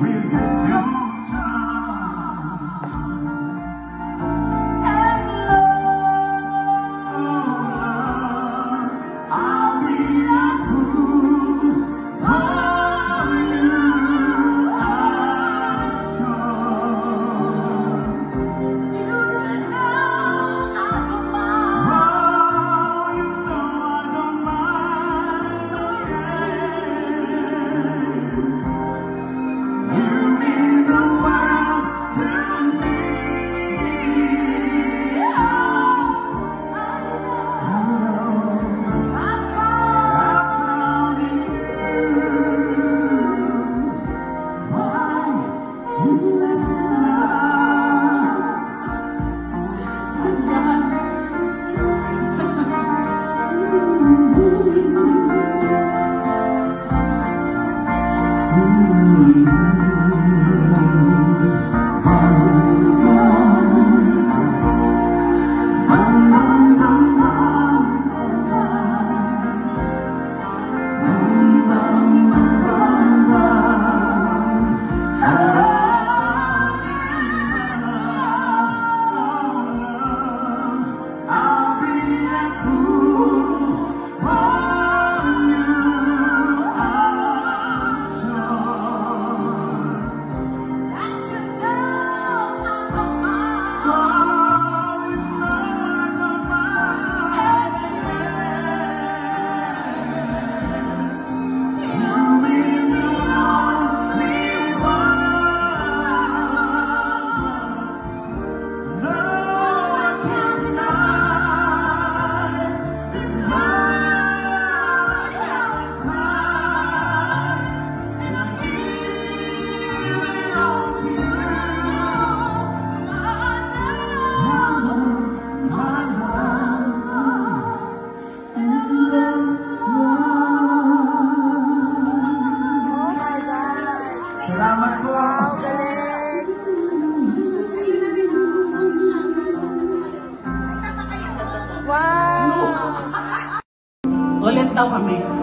resist Salamat po. Wow! Wow! Ulit daw kami.